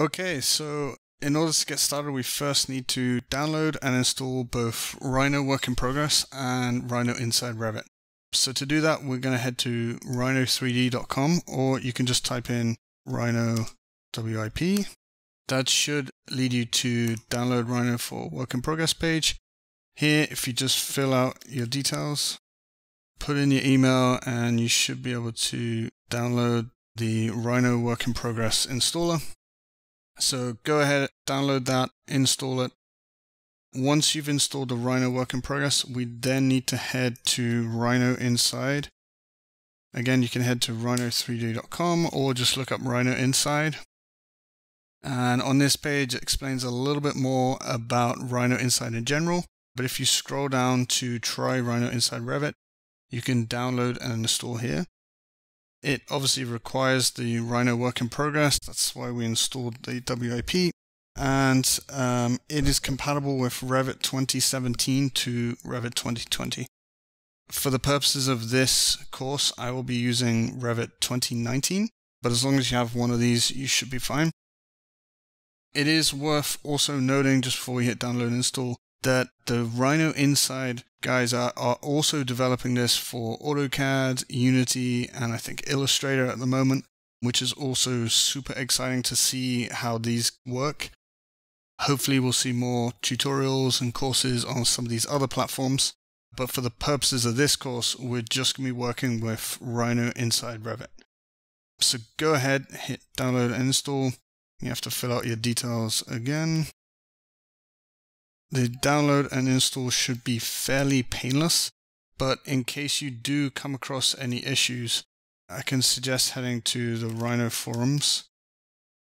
Okay, so in order to get started, we first need to download and install both Rhino Work in Progress and Rhino Inside Revit. So to do that, we're going to head to rhino3d.com or you can just type in Rhino WIP. That should lead you to download Rhino for Work in Progress page. Here, if you just fill out your details, put in your email, and you should be able to download the Rhino Work in Progress installer. So go ahead, download that, install it. Once you've installed the Rhino work in progress, we then need to head to Rhino Inside. Again, you can head to rhino3d.com or just look up Rhino Inside. And on this page, it explains a little bit more about Rhino Inside in general. But if you scroll down to try Rhino Inside Revit, you can download and install here. It obviously requires the Rhino work in progress. That's why we installed the WIP. And um, it is compatible with Revit 2017 to Revit 2020. For the purposes of this course, I will be using Revit 2019, but as long as you have one of these, you should be fine. It is worth also noting, just before we hit download and install, that the Rhino Inside guys are, are also developing this for AutoCAD, Unity, and I think Illustrator at the moment, which is also super exciting to see how these work. Hopefully, we'll see more tutorials and courses on some of these other platforms. But for the purposes of this course, we're just going to be working with Rhino inside Revit. So go ahead, hit download and install. You have to fill out your details again. The download and install should be fairly painless, but in case you do come across any issues, I can suggest heading to the Rhino forums.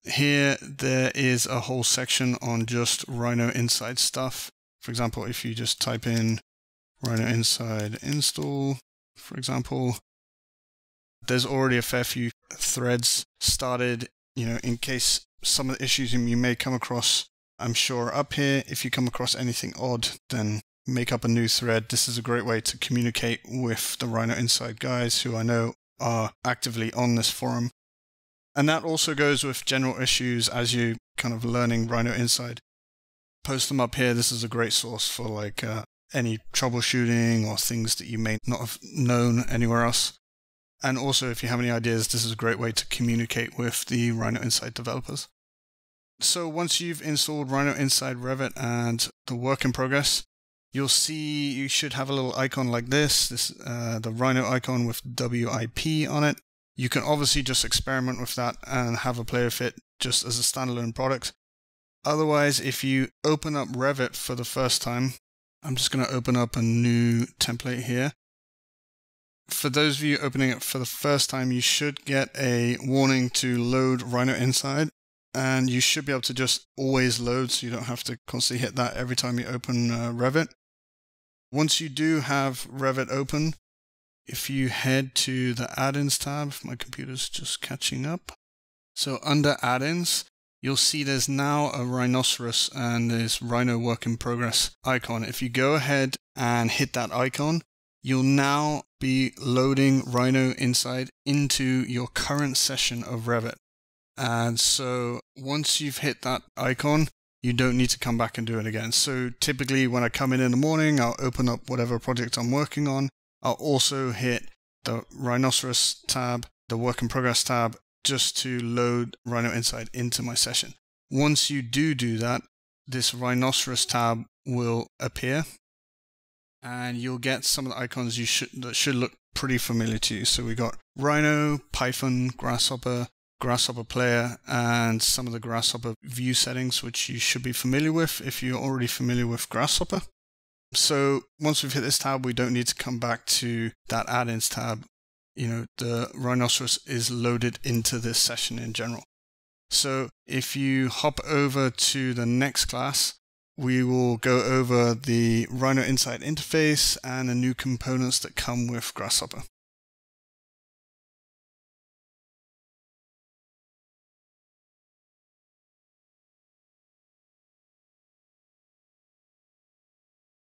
Here, there is a whole section on just Rhino Inside stuff. For example, if you just type in Rhino Inside install, for example, there's already a fair few threads started, you know, in case some of the issues you may come across I'm sure up here, if you come across anything odd, then make up a new thread. This is a great way to communicate with the Rhino Inside guys who I know are actively on this forum. And that also goes with general issues as you kind of learning Rhino Inside. Post them up here. This is a great source for like uh, any troubleshooting or things that you may not have known anywhere else. And also, if you have any ideas, this is a great way to communicate with the Rhino Inside developers. So once you've installed Rhino inside Revit and the work in progress, you'll see you should have a little icon like this, this uh, the Rhino icon with WIP on it. You can obviously just experiment with that and have a play with it just as a standalone product. Otherwise, if you open up Revit for the first time, I'm just going to open up a new template here. For those of you opening it for the first time, you should get a warning to load Rhino Inside and you should be able to just always load so you don't have to constantly hit that every time you open uh, Revit. Once you do have Revit open, if you head to the add-ins tab, my computer's just catching up. So under add-ins, you'll see there's now a rhinoceros and this rhino work in progress icon. If you go ahead and hit that icon, you'll now be loading Rhino Inside into your current session of Revit. And so once you've hit that icon, you don't need to come back and do it again. So typically when I come in in the morning, I'll open up whatever project I'm working on. I'll also hit the Rhinoceros tab, the work in progress tab, just to load Rhino Inside into my session. Once you do do that, this Rhinoceros tab will appear and you'll get some of the icons you should that should look pretty familiar to you. So we got Rhino, Python, Grasshopper, Grasshopper player and some of the Grasshopper view settings, which you should be familiar with if you're already familiar with Grasshopper. So once we've hit this tab, we don't need to come back to that add-ins tab. You know, the Rhinoceros is loaded into this session in general. So if you hop over to the next class, we will go over the Rhino Inside interface and the new components that come with Grasshopper.